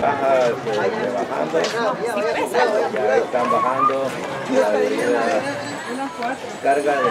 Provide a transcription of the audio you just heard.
Baja, este, este, bajando. Ya están bajando. La avenida carga de